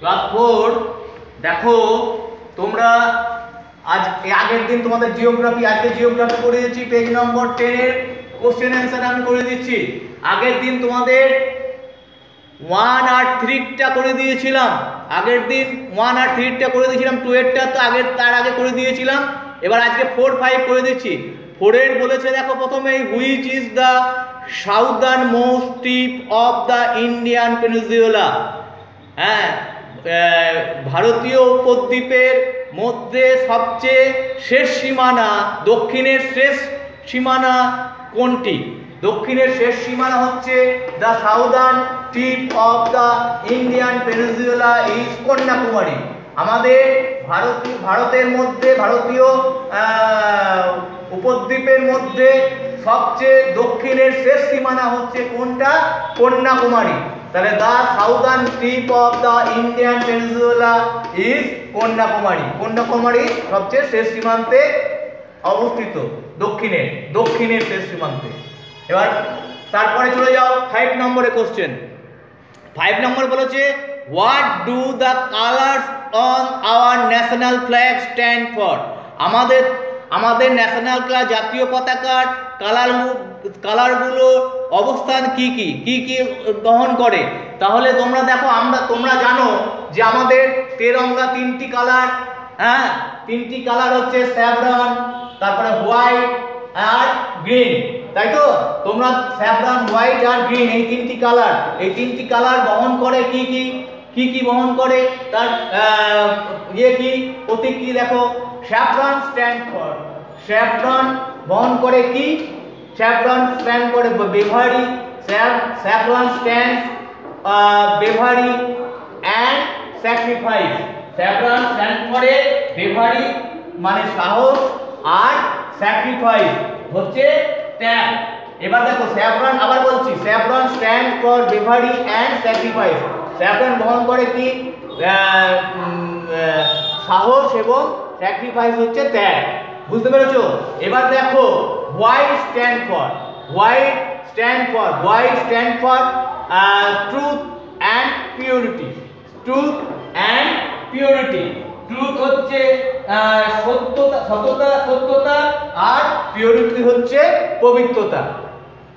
Class four দেখো, তোমরা আজ আগের দিন তোমাদের জিওগ্রাফি আজকে জিওগ্রাফি করে দিচ্ছি পেজ নম্বর টেনের কোশ্চেন অ্যান্সার আমি করে দিচ্ছি। আগের দিন তোমাদের ওয়ান আর থ্রিটা করে দিয়েছিলাম। আগের দিন ওয়ান আর থ্রিটা করে দিয়েছিলাম টু এরটা তো আগের, তার আগে করে দিয়েছিলাম। এবার আজকে ফোর ফাইভ করে দিচ্ছি। ফোরের বলেছে, দেখো প্রথমে which is the southernmost tip of the Indian peninsula হ্যাঁ ভারতীয় উপদ্বীপের মধ্যে সবচেয়ে শেষ সীমানা, দক্ষিণের শেষ সীমানা কোনটি? দক্ষিণের শেষ সীমানা হচ্ছে the southern tip of the Indian peninsula is Kanyakumari আমাদের ভারতীয়, ভারতের মধ্যে, ভারতীয় উপদ্বীপের মধ্যে সবচেয়ে দক্ষিণের শেষ সীমানা হচ্ছে কোনটা? কন্যাকুমারী। তাহলে the southern tip of the Indian peninsula is Kanyakumari Kanyakumari সবচেয়ে শেষ সীমান্তে অবস্থিত দক্ষিণের দক্ষিণের শেষ সীমান্তে। এবার তারপরে চলে যাও ফাইভ নম্বরে কোশ্চেন ফাইভ নম্বর বলেছে what do the colours on our national flag stand for আমাদের আমাদের ন্যাশনাল ক্লাস জাতীয় পতাকার কালার কালারগুলো অবস্থান কি কি কি কি বহন করে? তাহলে তোমরা দেখো, আমরা, তোমরা জানো যে আমাদের তেরঙ্গা তিনটি কালার হ্যাঁ? তিনটি কালার হচ্ছে স্যাভরন তারপরে হোয়াইট আর গ্রিন তাই তো? তোমরা স্যাফরন হোয়াইট আর গ্রিন এই তিনটি কালার এই তিনটি কালার বহন করে কি কি? কি কি বহন করে? তার ইয়ে কি? প্রতীক কি দেখো? স্যাফরন স্ট্যান্ড ফর স্যাফরন বহন করে কি? স্যাফরন স্ট্যান্ড করে bravery saffron stand bravery and sacrifice saffron stand করে বেভারি মানে সাহস আর স্যাক্রিফাইস হচ্ছে ত্যাগ। এবার দেখো স্যাফরন আবার বলছি। Saffron stand for bravery and sacrifice saffron বহন করে কি? সাহস এবং স্যাক্রিফাইস হচ্ছে ত্যাগ। বুঝতে পেরেছ? এবার দেখো white stand for white stand for white stand for truth and purity truth and purity truth হচ্ছে সত্যতা, সততা, সত্যতা আর পিউরিটি হচ্ছে পবিত্রতা।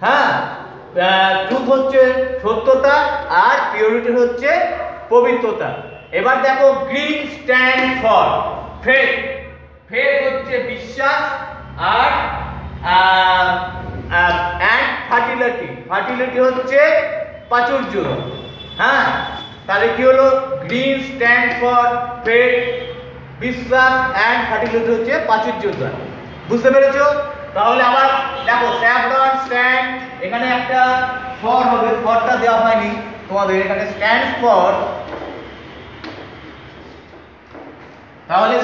হ্যাঁ? ট্রুথ হচ্ছে সত্যতা আর পিউরিটি হচ্ছে পবিত্রতা। এবার দেখো green stand for faith faith হচ্ছে বিশ্বাস আর অ্যান্ড ফার্টিলিটি ফার্টিলিটি হচ্ছে প্রাচুর্য। হ্যাঁ? তাহলে কি হলো? গ্রিন স্ট্যান্ড ফর ফেথ বিশ্বাস অ্যান্ড ফার্টিলিটি হচ্ছে প্রাচুর্যতা। বুঝতে পেরেছ? তাহলে আবার দেখো, স্যাফরন স্ট্যান্ড এখানে একটা ফর হবে। ফরটা দেওয়া হয়নি তোমাদের। এখানে স্ট্যান্ড ফর তাহলে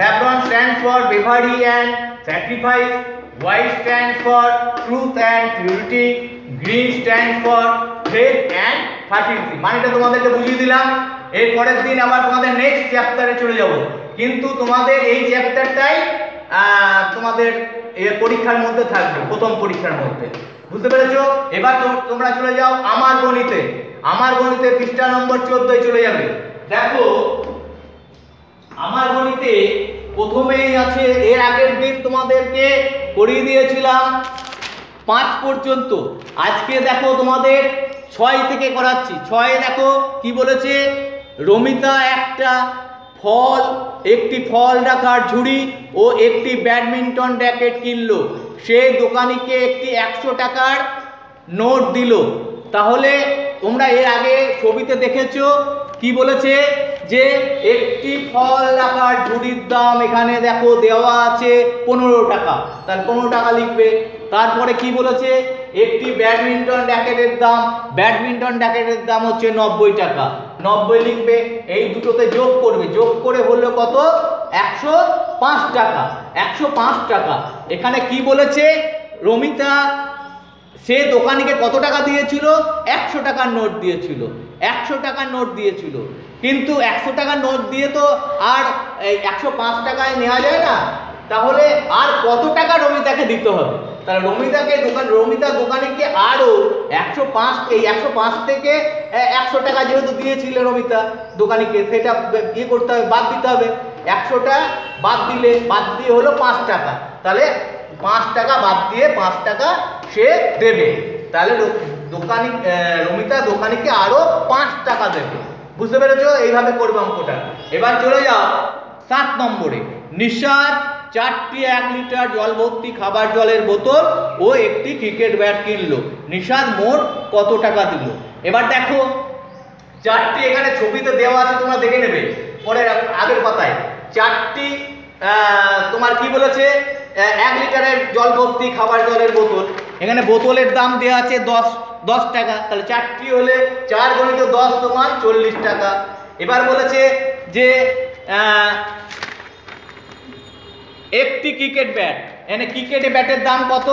saffron stand for bravery and sacrifice white stand for truth and purity green stand for faith and fertility মানেটা তোমাদেরকে বুঝিয়ে দিলাম এর পরের দিন আবার তোমাদের নেক্সট চ্যাপ্টারে চলে যাব। কিন্তু তোমাদের এই চ্যাপ্টারটাই তোমাদের পরীক্ষার মধ্যে থাকবে, প্রথম পরীক্ষার মধ্যে। বুঝতে পেরেছ? এবার তোমরা চলে যাও আমার গণিতে। আমার গণিতে পৃষ্ঠা নম্বর চোদ্দই চলে যাবে। দেখো আমার গণিতে প্রথমেই আছে, এর আগের দিন তোমাদেরকে করিয়ে দিয়েছিলাম পাঁচ পর্যন্ত। আজকে দেখো তোমাদের ছয় থেকে করাচ্ছি। ছয়ে দেখো কি বলেছে? রমিতা একটা ফল, একটি ফল রাখার ঝুড়ি ও একটি ব্যাডমিন্টন র্যাকেট কিনলো। সে দোকানিকে একটি একশো টাকার নোট দিল। তাহলে তোমরা এর আগে ছবিতে দেখেছ, কি বলেছে? যে একটি ফল রাখার ঝুড়ির দাম এখানে দেখো দেওয়া আছে পনেরো টাকা। তার পনেরো টাকা লিখবে। তারপরে কি বলেছে? একটি ব্যাডমিন্টন র্যাকেটের দাম, ব্যাডমিন্টন র্যাকেটের দাম হচ্ছে নব্বই টাকা। নব্বই লিখবে, এই দুটোতে যোগ করবে। যোগ করে হলো কত? একশো পাঁচ টাকা। একশো পাঁচ টাকা। এখানে কি বলেছে? রমিতা, সে দোকানিকে কত টাকা দিয়েছিল? একশো টাকার নোট দিয়েছিল। একশো টাকার নোট দিয়েছিল। কিন্তু একশো টাকার নোট দিয়ে তো আর একশো পাঁচ টাকায় নেওয়া যায় না। তাহলে আর কত টাকা রমিতাকে দিতে হবে? তাহলে রমিতাকে দোকান রমিতা দোকানে কি আরও একশো পাঁচ, এই একশো পাঁচ থেকে একশো টাকা যেহেতু দিয়েছিলে রমিতা দোকানিকে সেটা ইয়ে করতে হবে, বাদ দিতে হবে। একশোটা বাদ দিলে, বাদ দিয়ে হলো পাঁচ টাকা। তাহলে পাঁচ টাকা বাদ দিয়ে পাঁচ টাকা সে দেবে। তাহলে দোকানি রমিতা দোকানিকে আরও পাঁচ টাকা দেবে। বুঝতে পেরেছ? এইভাবে করবে অঙ্কটা। এবার চলে যাও সাত নম্বরে। নিঃশ্বাস চারটি এক লিটার জল ভর্তি খাবার জলের বোতল ও একটি ক্রিকেট ব্যাট কিনলো। নিঃশ্বাস মোট কত টাকা দিল? এবার দেখো, চারটি এখানে ছবিতে দেওয়া আছে, তোমরা দেখে নেবে। পরে আগের কথায় চারটি তোমার কি বলেছে? এক লিটারের জল ভর্তি খাবার জলের বোতল। এখানে বোতলের দাম দেওয়া আছে দশ দশ টাকা, তাহলে চারটি হলে চার গণিত দশ তোমার চল্লিশ টাকা। এবার বলেছে যে একটি ক্রিকেট ব্যাট এখানে ক্রিকেট ব্যাটের দাম কত?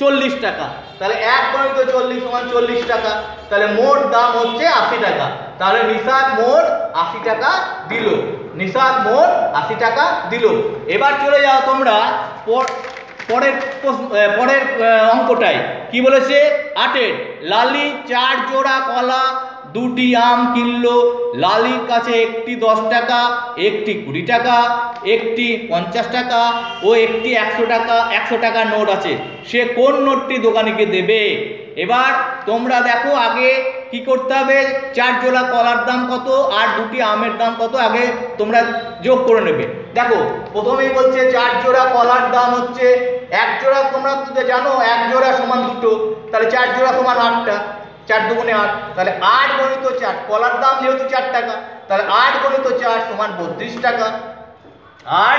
চল্লিশ টাকা। তাহলে এক গণিত চল্লিশ সমান চল্লিশ টাকা, তাহলে মোট দাম হচ্ছে আশি টাকা। তাহলে নিশাদ মোট আশি টাকা দিল। নিশাদ মোট আশি টাকা দিল। এবার চলে যাও তোমরা পরের পরের আহ, অঙ্কটায় কি বলেছে? আটের লালি চার জোড়া কলা দুটি আম কিনলো। লালির কাছে একটি দশ টাকা একটি কুড়ি টাকা একটি পঞ্চাশ টাকা ও একটি একশো টাকা একশো টাকার নোট আছে। সে কোন নোটটি দোকানিকে দেবে? এবার তোমরা দেখো আগে কি করতে হবে। চার জোড়া কলার দাম কত আর দুটি আমের দাম কত? আগে তোমরা যোগ করে নেবে। দেখো প্রথমেই বলছে চার জোড়া কলার দাম হচ্ছে এক জোড়া তোমরা তো জানো, এক জোড়া সমান দুটো, তাহলে চার জোড়া সমান আটটা, চার দুগুণে আট, তাহলে আট গণিত চার, কলার দাম যেহেতু চার টাকা, তাহলে আট গণিত চার সমান বত্রিশ টাকা। আর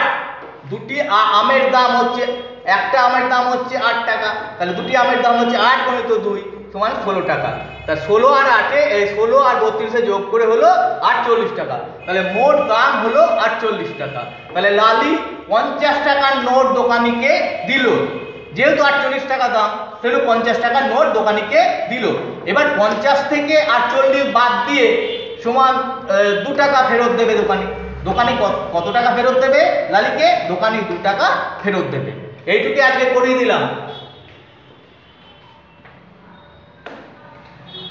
দুটি আমের দাম হচ্ছে, একটা আমের দাম হচ্ছে আট টাকা, তাহলে দুটি আমের দাম হচ্ছে আট গণিত দুই। সমান ষোলো টাকা। তা ষোলো আর আটে, এই ষোলো আর বত্রিশে যোগ করে হলো আটচল্লিশ টাকা। তাহলে মোট দাম হলো আটচল্লিশ টাকা। তাহলে লালি পঞ্চাশ টাকার নোট দোকানিকে দিল। যেহেতু আটচল্লিশ টাকা দাম, সেহেতু পঞ্চাশ টাকার নোট দোকানিকে দিল। এবার পঞ্চাশ থেকে আটচল্লিশ বাদ দিয়ে সমান দু টাকা ফেরত দেবে দোকানি। দোকানি কত- কত টাকা ফেরত দেবে? লালিকে দোকানি দু টাকা ফেরত দেবে। এইটুকু আজকে করিয়ে দিলাম।